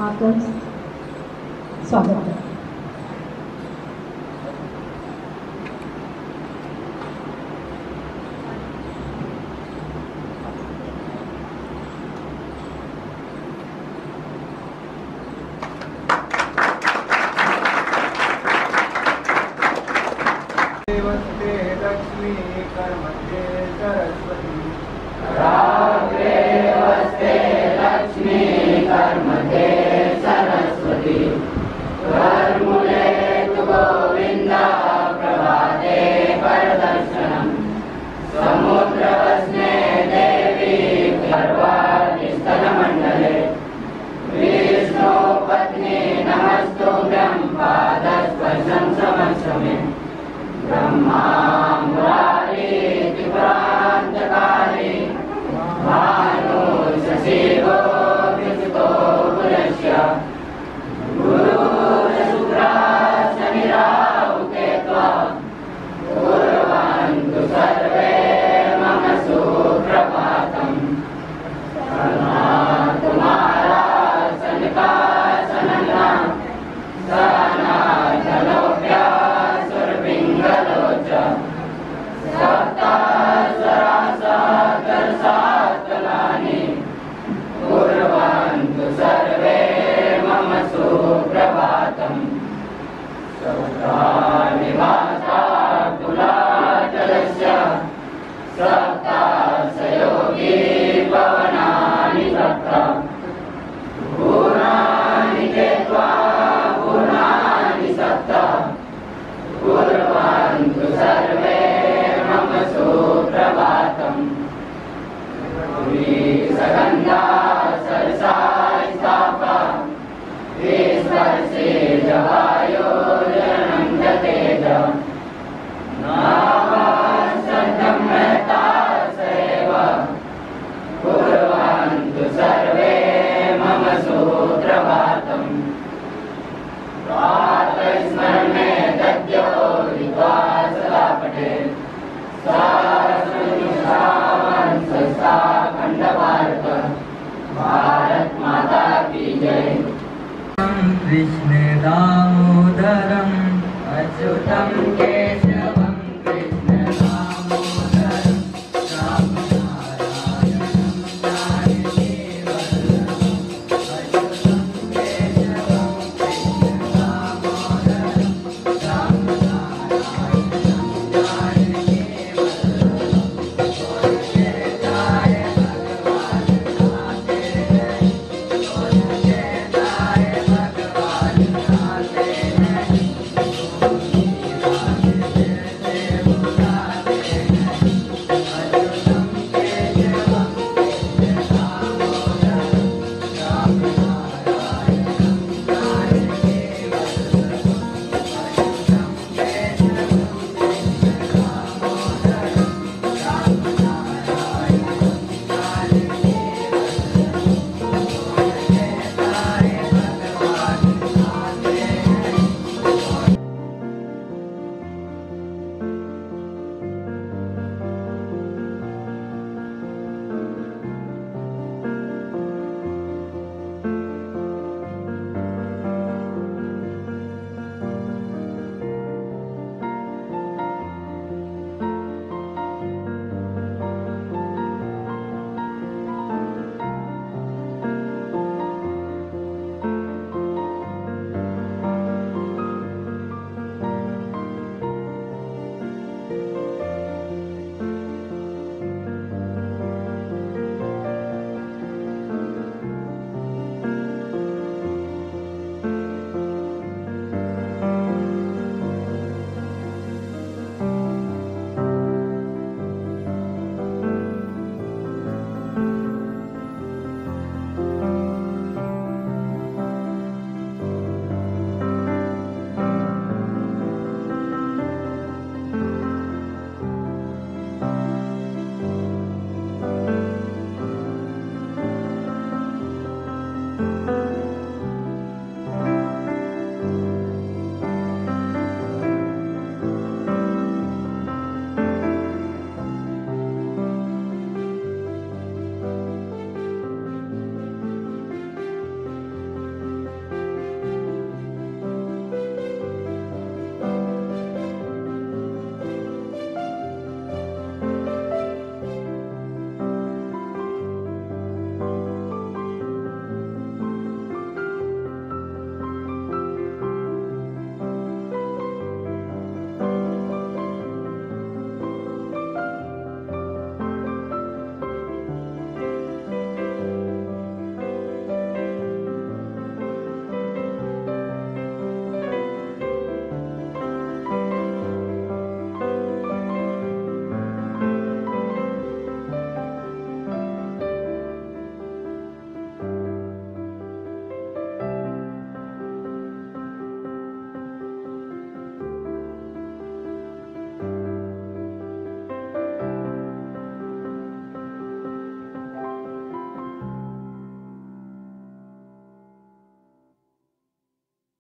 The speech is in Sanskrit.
आकर्ष स्वागत है। Amen. दामोदरम् अच्युतं अचुतम्